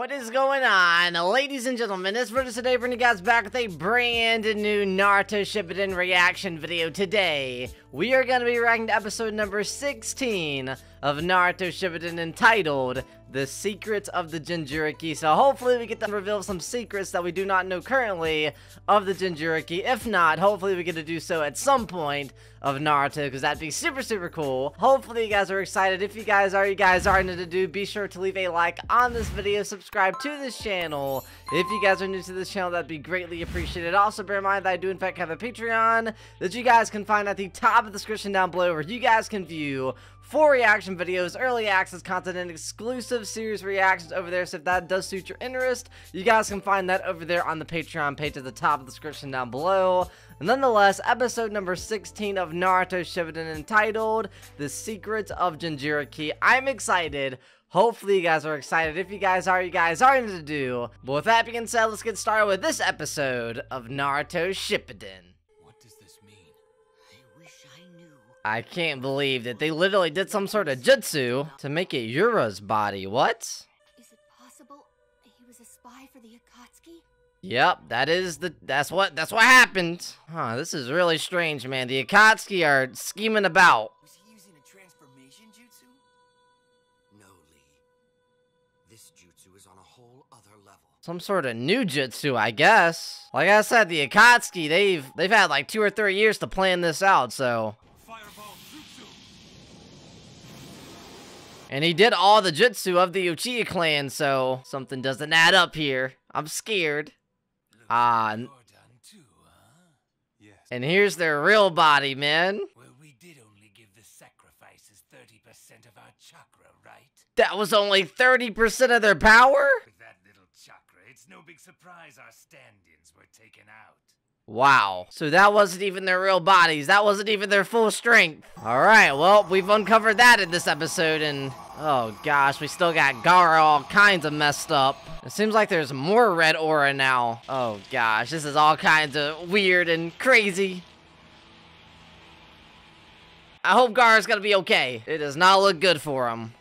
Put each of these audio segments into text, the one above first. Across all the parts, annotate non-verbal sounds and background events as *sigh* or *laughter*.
What is going on, ladies and gentlemen? It's video today bringing you guys back with a brand new Naruto Shippuden reaction video. Today, we are going to be reacting to episode number 16 of Naruto Shippuden entitled The Secrets of the Jinchuriki. So hopefully we get to reveal some secrets that we do not know currently of the Jinchuriki. If not, hopefully we get to do so at some point of Naruto because that'd be super, super cool. Hopefully you guys are excited. If you guys are, you guys are new to do, be sure to leave a like on this video, subscribe to this channel. If you guys are new to this channel, that'd be greatly appreciated. Also, bear in mind that I do in fact have a Patreon that you guys can find at the top of the description down below where you guys can view four reaction videos, early access content, and exclusive series reactions over there. So if that does suit your interest, you guys can find that over there on the Patreon page at the top of the description down below. Nonetheless, episode number 16 of Naruto Shippuden entitled The Secrets of Jinchuriki. I'm excited. Hopefully you guys are excited. If you guys are, you guys are into to do. But with that being said, let's get started with this episode of Naruto Shippuden. I can't believe that they literally did some sort of jutsu to make it Yura's body. What? Is it possible he was a spy for the Akatsuki? Yep, that is the that's what that's what happened. Huh, this is really strange, man. The Akatsuki are scheming about. Some sort of new jutsu, I guess. Like I said, the Akatsuki, they've they've had like two or three years to plan this out, so And he did all the jutsu of the Uchiha clan, so something doesn't add up here. I'm scared. Ah, uh, and here's their real body, man. Well, we did only give the sacrifices 30% of our chakra, right? That was only 30% of their power? With that little chakra, it's no big surprise our stand-ins were taken out. Wow. So that wasn't even their real bodies. That wasn't even their full strength. Alright, well, we've uncovered that in this episode, and... Oh, gosh, we still got Gaara all kinds of messed up. It seems like there's more red aura now. Oh, gosh, this is all kinds of weird and crazy. I hope Gaara's gonna be okay. It does not look good for him.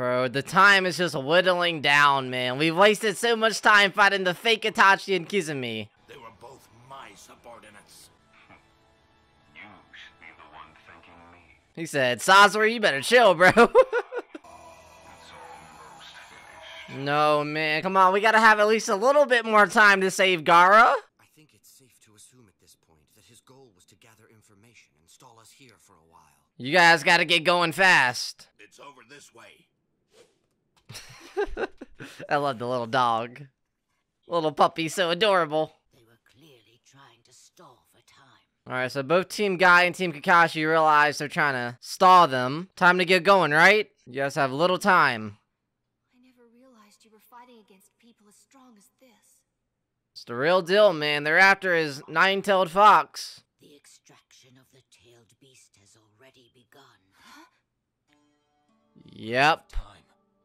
Bro, the time is just whittling down, man. We've wasted so much time fighting the fake Itachi and Kizumi. They were both my subordinates. you should be the one thanking me. He said, Sasori, you better chill, bro. *laughs* no, man. Come on, we gotta have at least a little bit more time to save Gaara. I think it's safe to assume at this point that his goal was to gather information and stall us here for a while. You guys gotta get going fast. It's over this way. *laughs* I love the little dog. Little puppy, so adorable. They were clearly trying to stall for time. Alright, so both Team Guy and Team Kakashi realize they're trying to stall them. Time to get going, right? You guys have little time. I never realized you were fighting against people as strong as this. It's the real deal, man. They're after his nine-tailed fox. The extraction of the tailed beast has already begun. Huh? Yep.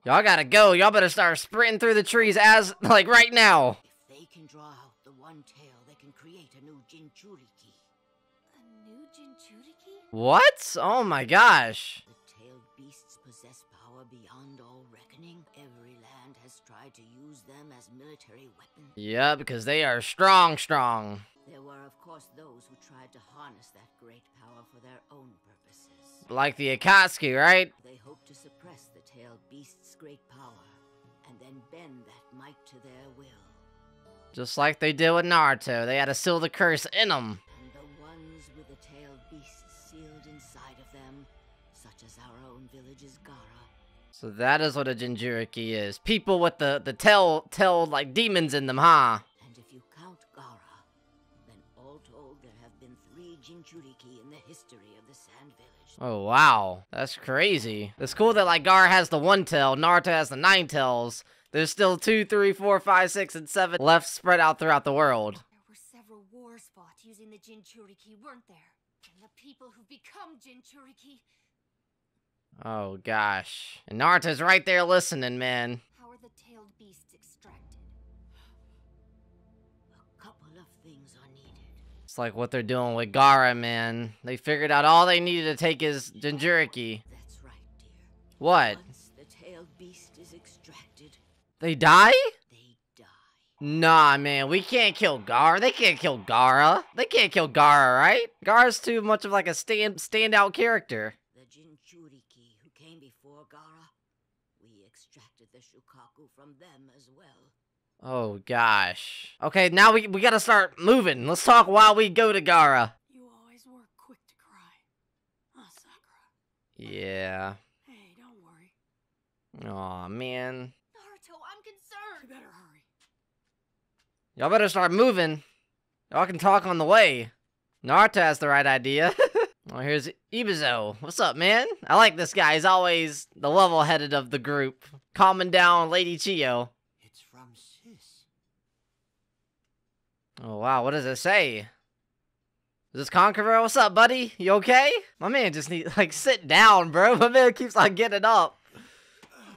Y'all gotta go. Y'all better start sprinting through the trees as, like, right now. If they can draw out the one tail, they can create a new Jinchuriki. A new Jinchuriki? What? Oh my gosh. The tailed beasts possess power beyond all reckoning. Every land has tried to use them as military weapons. Yeah, because they are strong, strong. There were, of course, those who tried to harness that great power for their own purposes. Like the Akatsuki, right? They hoped to suppress the tailed beast's great power, and then bend that might to their will. Just like they did with Naruto. They had to seal the curse in them. And the ones with the tailed beasts sealed inside of them, such as our own village's Gaara. So that is what a Jinchuriki is. People with the, the tail, tail, like, demons in them, huh? And if you count Gaara, Jinchuriki in the history of the Sand Village. Oh, wow. That's crazy. It's cool that, like, Gar has the one tail, Naruto has the nine tails. There's still two, three, four, five, six, and seven left spread out throughout the world. There were several wars fought using the Jinchuriki, weren't there? And the people who've become Jinchuriki. Oh, gosh. And Naruto's right there listening, man. How are the tailed beasts It's like what they're doing with Gaara, man. They figured out all they needed to take is Jinchuriki. That's right. What? Once the tailed beast is extracted, They die? they die. Nah, man, we can't kill Gaara. They can't kill Gaara. They can't kill Gaara, right? Gaara's too much of like a stand standout character. The Jinchuriki who came before Gaara, we extracted the Shukaku from them as well. Oh gosh. Okay, now we we gotta start moving. Let's talk while we go to Gaara. You always were quick to cry. Ah, Sakura. Yeah. Hey, don't worry. Aw, man. Naruto, I'm concerned. You better hurry. Y'all better start moving. Y'all can talk on the way. Naruto has the right idea. *laughs* well, here's Ebizo. What's up, man? I like this guy. He's always the level-headed of the group. Calming down Lady Chiyo. It's from Sis. Oh, wow. What does it say? Is this Kankuro? What's up, buddy? You okay? My man just need like, sit down, bro. My man keeps on getting up.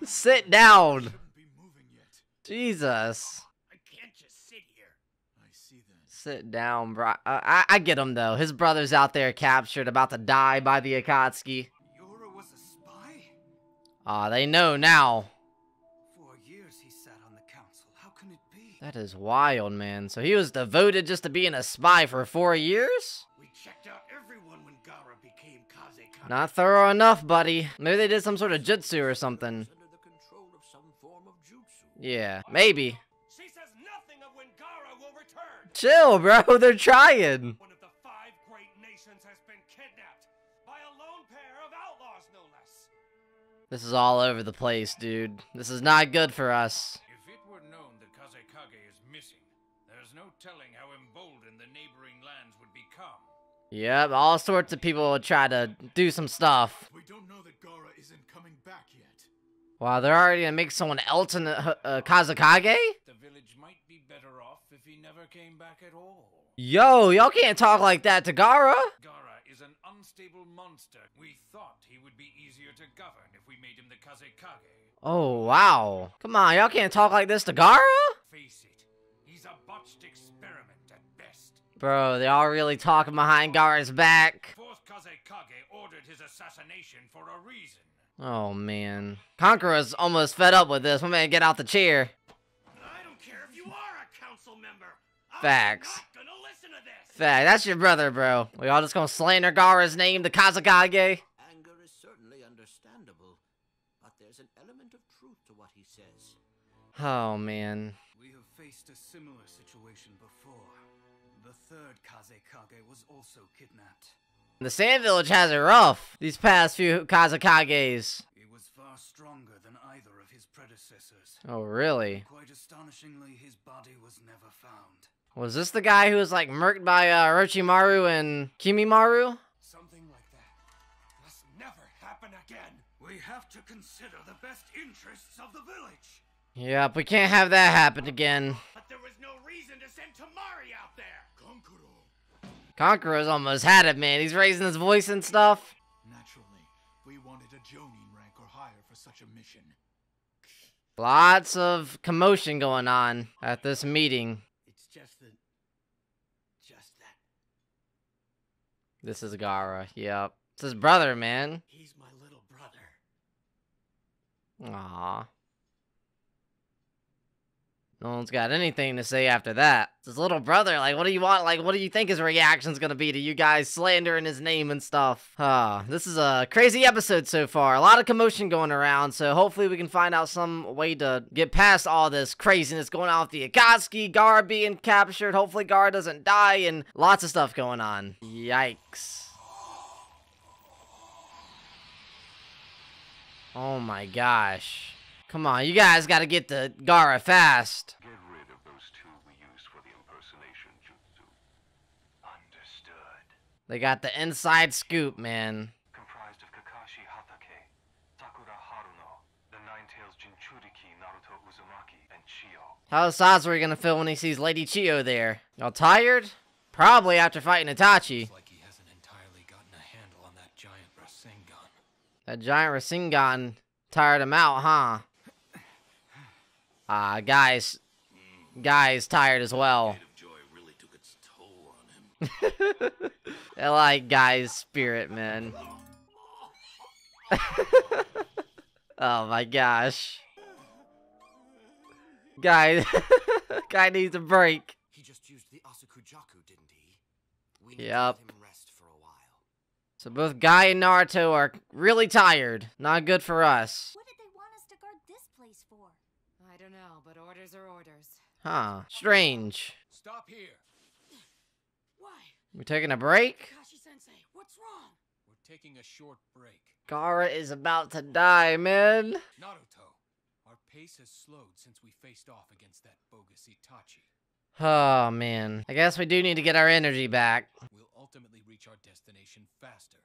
Sit down. Be moving yet. Jesus. I can't just sit here. I see then. Sit down, bro. I, I, I get him, though. His brother's out there captured, about to die by the Akatsuki. Yura was a spy? Aw, they know now. That is wild, man. So he was devoted just to being a spy for four years? We checked out everyone when Gaara became Kazekage. Not thorough enough, buddy. Maybe they did some sort of jutsu or something. Under the control of some form of jutsu. Yeah, maybe. She says nothing of when Gaara will return. Chill, bro. *laughs* They're trying. One of the five great nations has been kidnapped by a lone pair of outlaws, no less. This is all over the place, dude. This is not good for us. Missing, there's no telling how emboldened the neighboring lands would become. Yep, all sorts of people would try to do some stuff. We don't know that Gaara isn't coming back yet. Wow, they're already gonna make someone else in uh, uh, Kazekage? The village might be better off if he never came back at all. Yo, y'all can't talk like that to Gaara. Gaara is an unstable monster. We thought he would be easier to govern if we made him the Kazekage. Oh, wow. Come on, y'all can't talk like this to Gaara? Botched experiment at best. Bro, they all really talking behind Gaara's back. Fourth Kazekage ordered his assassination for a reason. Oh, man. Kankuro's almost fed up with this. My man, get out the chair. I don't care if you are a council member. I'm Facts. not gonna listen to this. Fact, that's your brother, bro. We all just gonna slander Gaara's name, the Kazekage? Anger is certainly understandable, but there's an element of truth to what he says. Oh, man. Faced a similar situation before. The third Kazekage was also kidnapped. The Sand Village has it rough these past few Kazekages. He was far stronger than either of his predecessors. Oh, really? Quite astonishingly, his body was never found. Was this the guy who was like murked by uh, Orochimaru and Kimimaro? Something like that must never happen again. We have to consider the best interests of the village. Yep, we can't have that happen again. But there was no reason to send Temari out there. Kankuro. Kankuro's almost had it, man. He's raising his voice and stuff. Naturally, we wanted a Jonin rank or higher for such a mission. Lots of commotion going on at this meeting. It's just that. Just that. This is Gaara. Yep. It's his brother, man. He's my little brother. Aww. No one's got anything to say after that. It's his little brother. Like, what do you want? Like, what do you think his reaction's gonna be to you guys slandering his name and stuff? Ah, this is a crazy episode so far. A lot of commotion going around, so hopefully we can find out some way to get past all this craziness going on with the Akatsuki, Gar being captured. Hopefully Gar doesn't die, and lots of stuff going on. Yikes. Oh my gosh. Come on, you guys gotta get to Gaara fast. Get rid of those two we used for the impersonation jutsu. Understood. They got the inside scoop, man. Comprised of Kakashi Hatake, Sakura Haruno, the Nine-Tails Jinchuriki Naruto Uzumaki, and Chiyo. How's Sasori gonna feel when he sees Lady Chiyo there? Y'all tired? Probably after fighting Itachi. Like he hasn't entirely gotten a handle on that giant Rasengan. That giant Rasengan tired him out, huh? Ah, guys. Guys tired as well. Of joy really took its toll on him. *laughs* I like Guy's spirit, man. *laughs* Oh my gosh. Guy, *laughs* guy needs a break. He just used the Asakujaku, didn't he? We need Yep. to him rest for a while. So both Guy and Naruto are really tired. Not good for us. What did they want us to guard this place for? I don't know, but orders are orders. Huh. Strange. Stop here. Why? We're taking a break? Kashi sensei, what's wrong? We're taking a short break. Gaara is about to die, man. Naruto, our pace has slowed since we faced off against that bogus Itachi. Oh, man. I guess we do need to get our energy back. We'll ultimately reach our destination faster.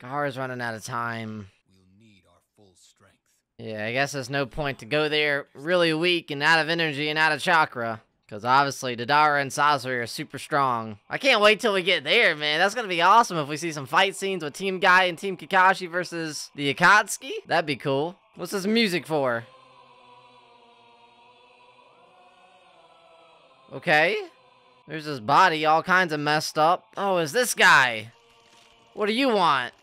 Gaara's running out of time. We'll need our full strength. Yeah, I guess there's no point to go there really weak and out of energy and out of chakra. Because obviously, Deidara and Sasori are super strong. I can't wait till we get there, man. That's going to be awesome if we see some fight scenes with Team Guy and Team Kakashi versus the Akatsuki. That'd be cool. What's this music for? Okay. There's his body all kinds of messed up. Oh, is this guy? What do you want?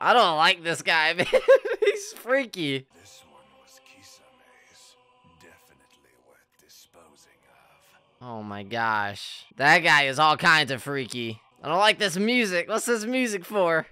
I don't like this guy, *laughs* man. He's freaky. This one was Kisame's. Definitely worth disposing of. Oh my gosh. That guy is all kinds of freaky. I don't like this music. What's this music for?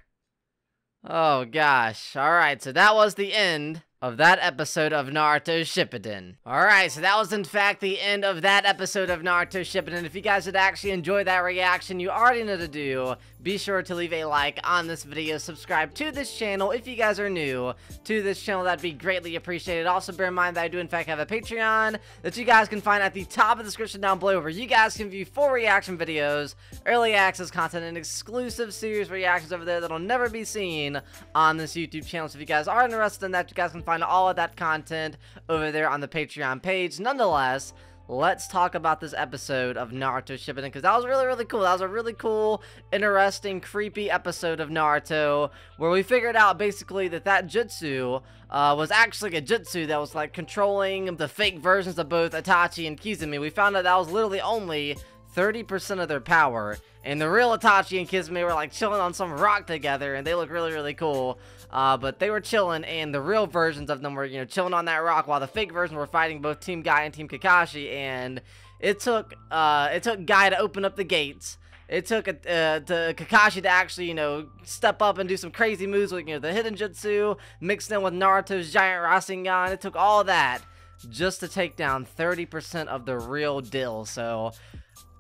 Oh gosh. Alright, so that was the end of that episode of Naruto Shippuden. Alright, so that was in fact the end of that episode of Naruto Shippuden. If you guys did actually enjoy that reaction, you already know to do. Be sure to leave a like on this video, subscribe to this channel if you guys are new to this channel, that'd be greatly appreciated. Also bear in mind that I do in fact have a Patreon that you guys can find at the top of the description down below where you guys can view full reaction videos, early access content, and exclusive series reactions over there that'll never be seen on this YouTube channel. So if you guys are interested in that, you guys can find all of that content over there on the Patreon page. Nonetheless, let's talk about this episode of Naruto Shippuden because that was really, really cool. That was a really cool, interesting, creepy episode of Naruto where we figured out basically that that jutsu uh, was actually a jutsu that was like controlling the fake versions of both Itachi and Kizumi. We found out that was literally only 30% of their power. And the real Itachi and Kizumi were like chilling on some rock together and they look really, really cool. Uh, but they were chilling and the real versions of them were, you know, chilling on that rock while the fake versions were fighting both Team Guy and Team Kakashi. And it took, uh, it took Guy to open up the gates. It took uh, to Kakashi to actually, you know, step up and do some crazy moves with, you know, the hidden jutsu mixed in with Naruto's giant Rasengan. It took all that just to take down 30% of the real deal. So,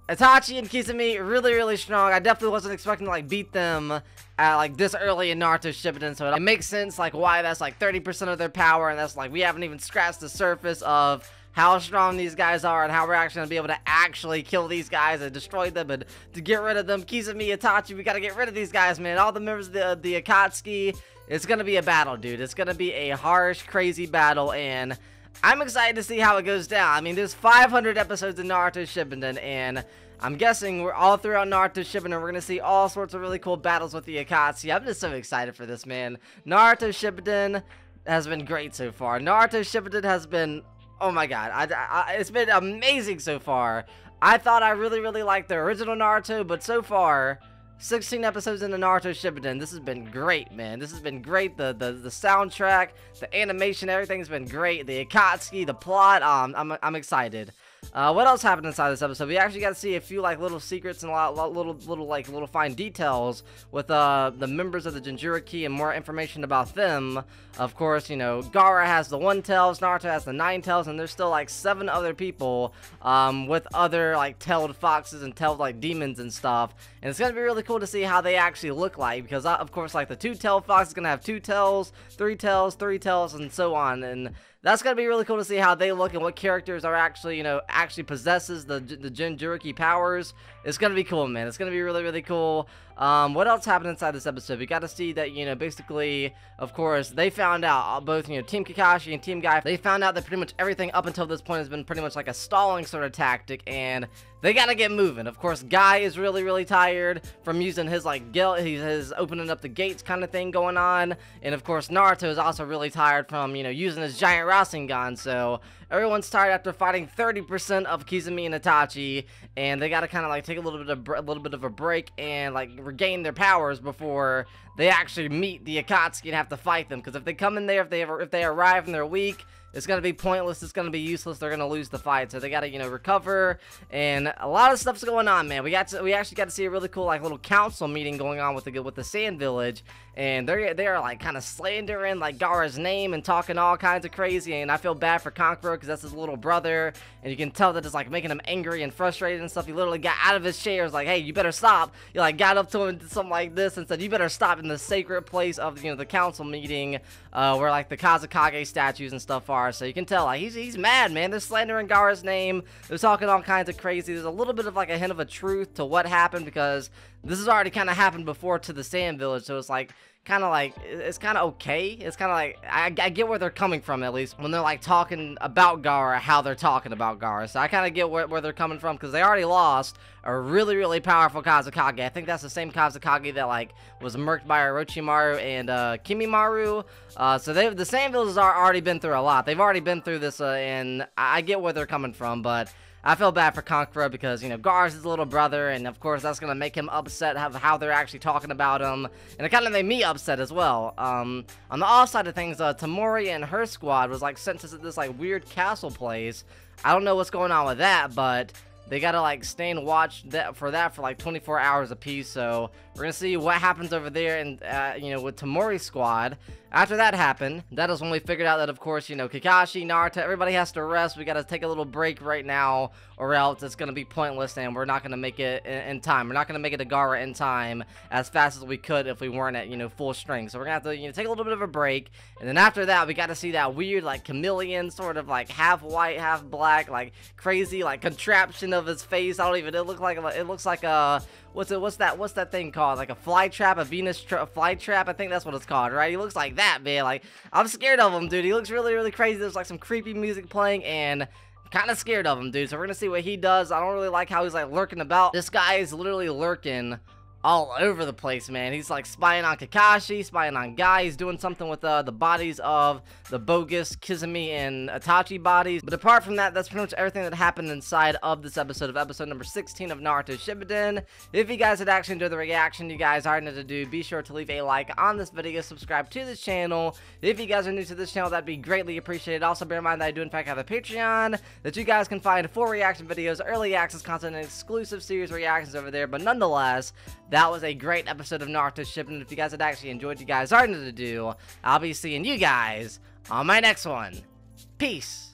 Itachi and Kizumi, really, really strong. I definitely wasn't expecting to, like, beat them at, like, this early in Naruto Shippuden, so it makes sense, like, why that's, like, 30% of their power, and that's, like, we haven't even scratched the surface of how strong these guys are and how we're actually going to be able to actually kill these guys and destroy them and to get rid of them. Kizumi, Itachi, we got to get rid of these guys, man. All the members of the, the Akatsuki, it's going to be a battle, dude. It's going to be a harsh, crazy battle, and... I'm excited to see how it goes down. I mean, there's 500 episodes of Naruto Shippuden, and I'm guessing we're all throughout Naruto Shippuden, we're going to see all sorts of really cool battles with the Akatsuki. I'm just so excited for this, man. Naruto Shippuden has been great so far. Naruto Shippuden has been, oh my god, I, I, it's been amazing so far. I thought I really, really liked the original Naruto, but so far... 16 episodes into Naruto Shippuden. This has been great, man. This has been great. The the, the soundtrack, the animation, everything's been great. The Akatsuki, the plot. Um, I'm I'm excited. Uh, what else happened inside this episode? We actually got to see a few like little secrets and a lot, lot little little like little fine details with uh the members of the Jinchuriki and more information about them. Of course, you know Gaara has the one tails, Naruto has the nine tails, and there's still like seven other people um with other like tailed foxes and tailed like demons and stuff. And it's gonna be really cool to see how they actually look like because uh, of course like the two tailed fox is gonna have two tails, three tails, three tails, and so on and that's gonna be really cool to see how they look and what characters are actually, you know, actually possesses the the Jinchuriki powers. It's gonna be cool, man. It's gonna be really, really cool. Um, what else happened inside this episode? We got to see that, you know, basically, of course, they found out, uh, both, you know, Team Kakashi and Team Guy, they found out that pretty much everything up until this point has been pretty much like a stalling sort of tactic, and they gotta get moving. Of course, Guy is really, really tired from using his, like, guilt, his opening up the gates kind of thing going on. And, of course, Naruto is also really tired from, you know, using his giant Rasengan. So, everyone's tired after fighting 30% of Kizumi and Itachi. And they gotta kind of, like, take a little bit of a little bit of a break and, like, regain their powers before they actually meet the Akatsuki and have to fight them. Because if they come in there, if they, ever, if they arrive and they're weak it's to be pointless. It's to be useless. They're to lose the fight. So they got to, you know, recover. And a lot of stuff's going on, man. We got to, we actually got to see a really cool, like, little council meeting going on with the with the Sand Village. And they're they're like kind of slandering like Gaara's name and talking all kinds of crazy. And I feel bad for Kankuro because that's his little brother. And you can tell that it's like making him angry and frustrated and stuff. He literally got out of his chair. Was like, hey, you better stop. He like got up to him and did something like this and said, you better stop in the sacred place of you know the council meeting uh, where like the Kazekage statues and stuff are. So you can tell like he's he's mad, man. They're slandering Gaara's name. They're talking all kinds of crazy. There's a little bit of like a hint of a truth to what happened because this has already kind of happened before to the Sand Village. So it's like kind of like it's kind of okay. It's kind of like I, I, get where they're coming from at least when they're like talking about Gaara how they're talking about Gaara so I kind of get where, where they're coming from because they already lost a really really powerful Kazekage I think that's the same Kazekage that like was murked by Orochimaru and uh, Kimimaro uh, so they the Sand Village has already been through a lot. They've already been through this uh, and I get where they're coming from but I feel bad for Kankuro because, you know, Gaara's his little brother, and of course that's going to make him upset of how they're actually talking about him, and it kind of made me upset as well. Um, on the off side of things, uh, Temari and her squad was, like, sent to this, like, weird castle place. I don't know what's going on with that, but they gotta like stay and watch that for that for like 24 hours apiece so we're gonna see what happens over there and uh, you know with Temari's squad after that happened, that is when we figured out that, of course, you know, Kakashi, Naruto, everybody has to rest. We got to take a little break right now, or else it's to be pointless, and we're not to make it in, in, time. We're not to make it to Gaara in time as fast as we could if we weren't at, you know, full strength. So we're to have to, you know, take a little bit of a break, and then after that, we got to see that weird, like, chameleon, sort of, like, half white, half black, like, crazy, like, contraption of his face. I don't even, it looks like, it looks like a what's it? What's that? What's that thing called? Like a fly trap, a Venus tra fly trap. I think that's what it's called, right? He looks like that, man. Like I'm scared of him, dude. He looks really, really crazy. There's like some creepy music playing and kind of scared of him, dude. So we're gonna see what he does. I don't really like how he's like lurking about. This guy is literally lurking all over the place, man. He's like spying on Kakashi, spying on Guy. He's doing something with uh, the bodies of the bogus Kizumi and Itachi bodies. But apart from that, that's pretty much everything that happened inside of this episode of episode number 16 of Naruto Shippuden. If you guys had actually enjoyed the reaction, you guys are new to do, be sure to leave a like on this video, subscribe to this channel. If you guys are new to this channel, that'd be greatly appreciated. Also, bear in mind that I do in fact have a Patreon that you guys can find full reaction videos, early access content, and exclusive series reactions over there. But nonetheless, that was a great episode of Naruto Shippuden. If you guys had actually enjoyed, you guys are new to do. I'll be seeing you guys on my next one. Peace.